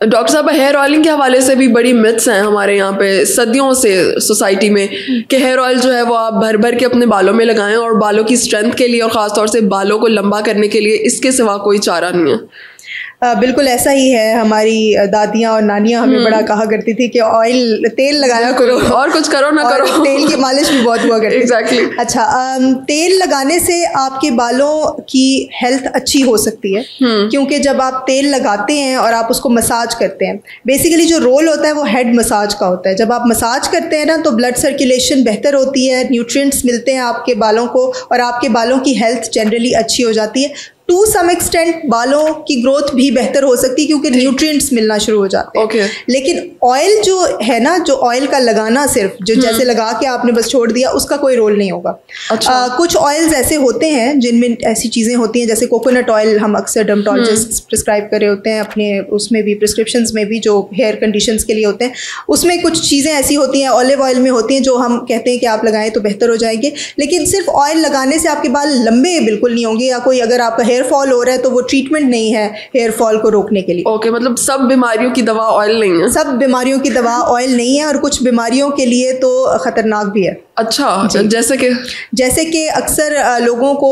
Doctor साहब, hair oiling के हवाले से भी बड़ी मिथ्स हैं हमारे यहाँ पे, सदियों से सोसाइटी में, कि हेयर ऑयल जो है वो आप भर भर के अपने बालों में लगाएँ और बालों की स्ट्रेंथ के लिए और ख़ासतौर से बालों को लंबा करने के लिए इसके सिवा कोई चारा नहीं है। बिल्कुल ऐसा ही है हमारी दादियाँ और नानियाँ हमें बड़ा हम्म। कहा करती थी कि ऑयल तेल लगाया करो और कुछ करो ना करो तेल की मालिश भी बहुत हुआ करती एग्जैक्टली exactly. अच्छा तेल लगाने से आपके बालों की हेल्थ अच्छी हो सकती है हम्म। क्योंकि जब आप तेल लगाते हैं और आप उसको मसाज करते हैं बेसिकली जो रोल होता है वो हेड मसाज का होता है जब आप मसाज करते हैं ना तो ब्लड सर्कुलेशन बेहतर होती है न्यूट्रिएंट्स मिलते हैं आपके बालों को और आपके बालों की हेल्थ जनरली अच्छी हो जाती है टू सम एक्सटेंट बालों की ग्रोथ भी बेहतर हो सकती है क्योंकि न्यूट्रिएंट्स मिलना शुरू हो जाते हैं okay. लेकिन ऑयल जो है ना जो ऑयल का लगाना सिर्फ़ जो हम्म। जैसे लगा के आपने बस छोड़ दिया उसका कोई रोल नहीं होगा अच्छा। आ, कुछ ऑयल्स ऐसे होते हैं जिनमें ऐसी चीज़ें होती हैं जैसे कोकोनट ऑयल हम अक्सर डर्मटोलॉजिस्ट प्रिस्क्राइब करे होते हैं अपने उसमें भी प्रिस्क्रिप्शन में भी जो हेयर कंडीशन के लिए होते हैं उसमें कुछ चीज़ें ऐसी होती हैं ऑलिव ऑयल में होती हैं जो हम कहते हैं कि आप लगाएँ तो बेहतर हो जाएँगे लेकिन सिर्फ़ ऑयल लगाने से आपके बाल लंबे बिल्कुल नहीं होंगे या कोई अगर आपका हेयर हेयर फॉल हो रहा है तो वो ट्रीटमेंट नहीं है हेयर फॉल को रोकने के लिए। ओके okay, मतलब सब बीमारियों की दवा ऑयल नहीं है। सब बीमारियों की दवा ऑयल नहीं है और कुछ बीमारियों के लिए तो ख़तरनाक भी है। अच्छा जैसे कि? जैसे कि अक्सर लोगों को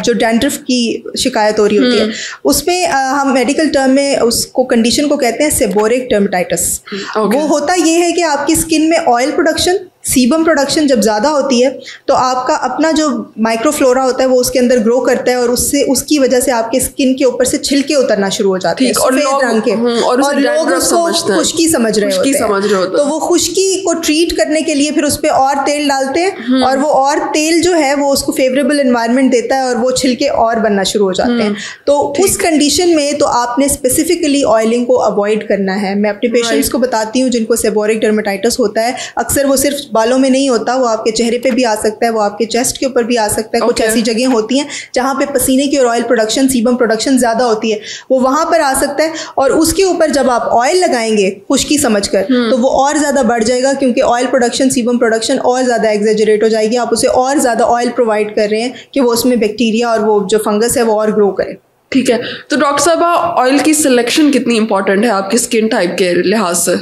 जो डेंड्रफ की शिकायत हो रही होती है हम्म। उसमें हम मेडिकल टर्म में उसको कंडीशन को कहते हैं सेबोरिक टर्मटाइटिस वो होता ये है कि आपकी स्किन में ऑयल प्रोडक्शन सीबम प्रोडक्शन जब ज़्यादा होती है तो आपका अपना जो माइक्रोफ्लोरा होता है वो उसके अंदर ग्रो करता है और उससे उसकी वजह से आपके स्किन के ऊपर से छिलके उतरना शुरू हो जाते हैं और रंग के। हम्म, और, और लोग उसको खुश्की समझ रहे होते हैं। तो वो खुश्की को ट्रीट करने के लिए फिर उस पर और तेल डालते हैं हम्म। और वो और तेल जो है वो उसको फेवरेबल इन्वायरमेंट देता है और वो छिलके और बनना शुरू हो जाते हैं। हम्म। तो उस कंडीशन में तो आपने स्पेसिफिकली ऑयलिंग को अवॉइड करना है। मैं अपने पेशेंट्स को बताती हूँ जिनको सेबोरिक डर्माटाइटिस होता है अक्सर वो सिर्फ़ बालों में नहीं होता वो आपके चेहरे पे भी आ सकता है वो आपके चेस्ट के ऊपर भी आ सकता है। okay. कुछ ऐसी जगह होती हैं जहाँ पे पसीने की और ऑयल प्रोडक्शन सीबम प्रोडक्शन ज़्यादा होती है। वो वहाँ पर आ सकता है और उसके ऊपर जब आप ऑयल लगाएँगे खुश्की समझ कर hmm. तो वो और ज़्यादा बढ़ जाएगा क्योंकि ऑयल प्रोडक्शन सीबम प्रोडक्शन और ज़्यादा एग्जेजरेट हो जाएगी। आप उसे और ज़्यादा ऑयल प्रोवाइड कर रहे हैं कि वो उसमें बैक्टीरिया और वो जो फंगस है वो और ग्रो करे। ठीक है तो डॉक्टर साहब ऑयल की सिलेक्शन कितनी इंपॉर्टेंट है आपकी स्किन टाइप के लिहाज से?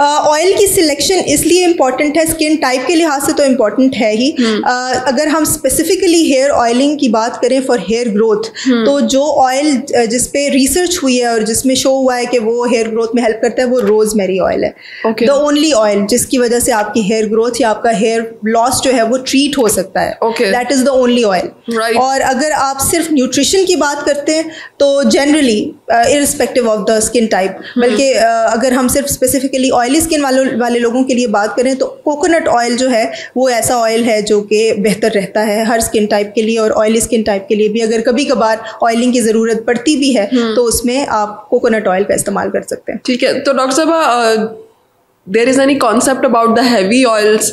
ऑयल uh, की सिलेक्शन इसलिए इंपॉर्टेंट है स्किन टाइप के लिहाज से तो इंपॉर्टेंट है ही। uh, अगर हम स्पेसिफिकली हेयर ऑयलिंग की बात करें फॉर हेयर ग्रोथ तो जो ऑयल जिस पे रिसर्च हुई है और जिसमें शो हुआ है कि वो हेयर ग्रोथ में हेल्प करता है वो रोज मेरी ऑयल है द ओनली ऑयल जिसकी वजह से आपकी हेयर ग्रोथ या आपका हेयर लॉस जो है वो ट्रीट हो सकता है। That is the only oil और अगर आप सिर्फ़ न्यूट्रिशन की बात करते हैं तो generally irrespective of the skin type बल्कि uh, अगर हम सिर्फ़ स्पेसिफिकली ऑयली स्किन वालों वाले लोगों के लिए बात करें तो कोकोनट ऑयल जो है वो ऐसा ऑयल है जो कि बेहतर रहता है हर स्किन टाइप के लिए और ऑयली स्किन टाइप के लिए भी। अगर कभी कभार ऑयलिंग की ज़रूरत पड़ती भी है हम्म। तो उसमें आप कोकोनट ऑयल का इस्तेमाल कर सकते हैं। ठीक है तो डॉक्टर साहब there is any concept about the heavy oils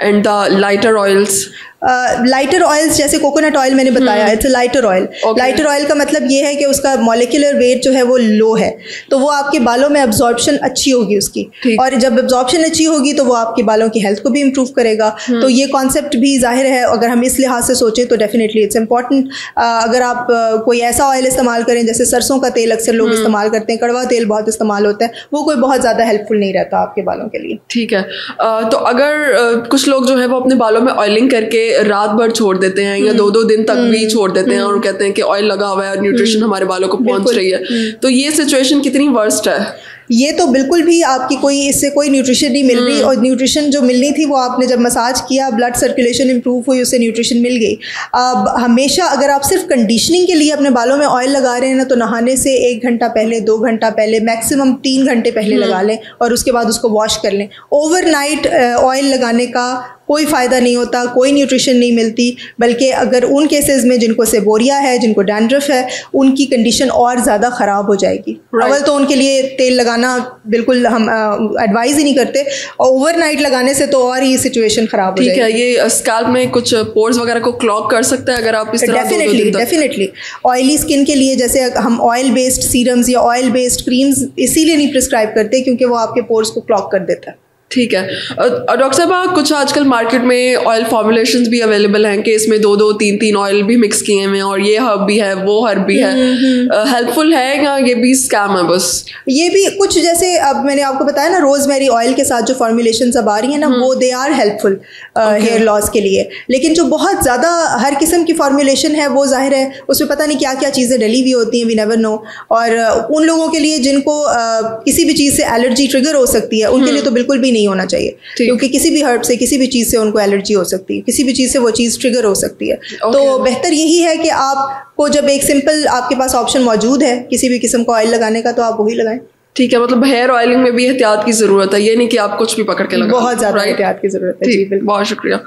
and the lighter oils lighter oils जैसे कोकोनट ऑयल मैंने बताया it's lighter oil lighter oil का मतलब ये है कि उसका मॉलिकुलर वेट जो है वो लो है। तो वो आपके बालों में अब्जॉर्बशन अच्छी होगी उसकी। और जब अब्जॉर्बशन अच्छी होगी तो वो आपके बालों की हेल्थ को भी इम्प्रूव करेगा। हम्म। तो ये कॉन्सेप्ट भी ज़ाहिर है अगर हम इस लिहाज से सोचें तो डेफिनेटली इट्स इंपॉर्टेंट अगर आप कोई ऐसा ऑयल इस्तेमाल करें जैसे सरसों का तेल अक्सर लोग हम्म। इस्तेमाल करते हैं कड़वा तेल बहुत इस्तेमाल होता है वो कोई बहुत ज़्यादा हेल्पफुल नहीं रहता आपके बालों के लिए। ठीक है। तो अगर कुछ लोग जो है वो अपने बालों में ऑयलिंग करके रात भर छोड़ देते हैं या दो दो दिन तक भी हम्म। छोड़ देते हैं और हम्म। कहते हैं कि ऑयल लगा हुआ है और न्यूट्रिशन हम्म। हमारे बालों को पहुँच रही है। तो ये सिचुएशन कितनी वर्स्ट है? ये तो बिल्कुल भी आपकी कोई इससे कोई न्यूट्रिशन नहीं मिल रही और न्यूट्रिशन जो मिलनी थी वो आपने जब मसाज किया ब्लड सर्कुलेशन इंप्रूव हुई उससे न्यूट्रिशन मिल गई। अब हमेशा अगर आप सिर्फ़ कंडीशनिंग के लिए अपने बालों में ऑयल लगा रहे हैं ना तो नहाने से एक घंटा पहले दो घंटा पहले मैक्सिमम तीन घंटे पहले लगा लें और उसके बाद उसको वॉश कर लें। ओवरनाइट ऑयल लगाने का कोई फ़ायदा नहीं होता कोई न्यूट्रिशन नहीं मिलती बल्कि अगर उन केसेस में जिनको सेबोरिया है जिनको डैंड्रफ है उनकी कंडीशन और ज़्यादा ख़राब हो जाएगी। Right. अवल तो उनके लिए तेल लगाना बिल्कुल हम एडवाइज़ ही नहीं करते और ओवरनाइट लगाने से तो और ही सिचुएशन ख़राब हो जाएगी है ये स्कैल्प में कुछ पोर्स वगैरह को क्लॉक कर सकता है अगर आप इस डेफिनेटली डेफिनेटली ऑयली स्किन के लिए जैसे हम ऑयल बेस्ड सीरम्स या ऑयल बेस्ड क्रीम्स इसीलिए नहीं प्रिस्क्राइब करते क्योंकि वो आपके पोर्स को क्लॉक कर देता है। ठीक है। डॉक्टर साहब कुछ आजकल मार्केट में ऑयल फॉर्मुलेशंस भी अवेलेबल हैं कि इसमें दो दो तीन तीन ऑयल भी मिक्स किए हुए हैं और ये हर्ब भी है वो हर्ब भी है। हेल्पफुल है या ये भी स्कैम है बस? ये भी कुछ जैसे अब मैंने आपको बताया ना रोजमेरी ऑयल के साथ जो फॉर्मुलेशन अब आ रही है ना वो they are helpful hair loss के लिए। लेकिन जो बहुत ज़्यादा हर किस्म की फॉर्मुलेशन है वो ज़ाहिर है उसमें पता नहीं क्या क्या चीज़ें डली हुई होती हैं वी नेवर नो और उन लोगों के लिए जिनको किसी भी चीज़ से एलर्जी ट्रिगर हो सकती है उनके लिए तो बिल्कुल भी नहीं होना चाहिए। क्योंकि किसी भी हर्ब से किसी भी चीज़ से उनको एलर्जी हो सकती है किसी भी चीज़ से वो चीज़ ट्रिगर हो सकती है। Okay. तो बेहतर यही है कि आपको जब एक सिंपल आपके पास ऑप्शन मौजूद है किसी भी किस्म का ऑयल लगाने का तो आप वही लगाएँ। ठीक है मतलब हेयर ऑयलिंग में भी एहतियात की ज़रूरत है ये नहीं कि आप कुछ भी पकड़ के लगाएँ बहुत ज़्यादा एहतियात की ज़रूरत है। बहुत शुक्रिया।